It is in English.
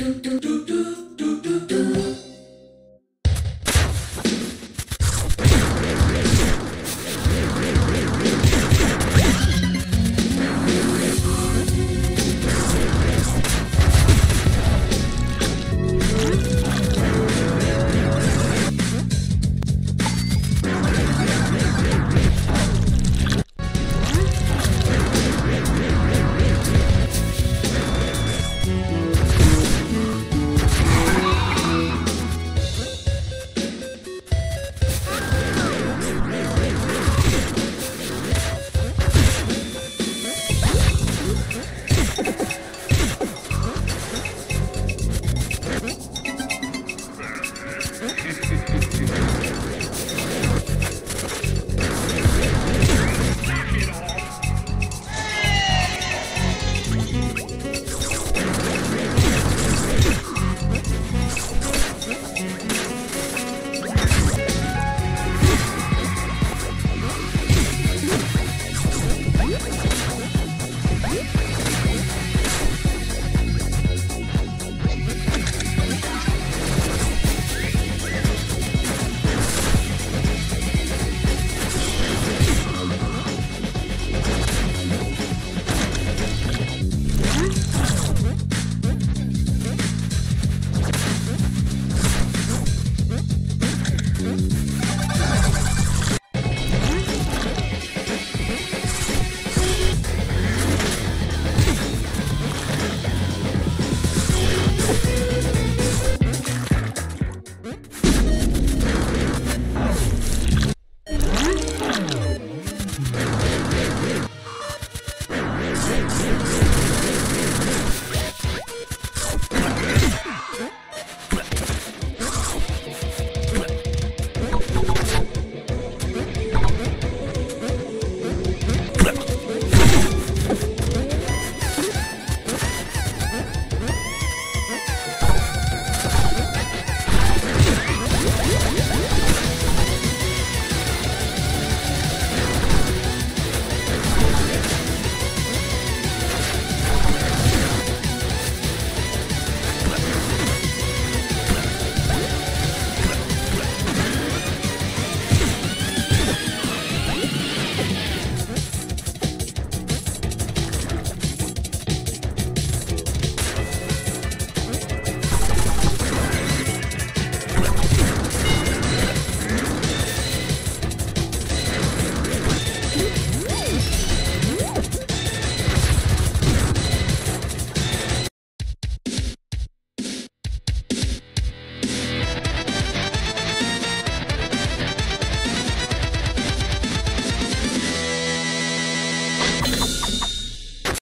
do do do do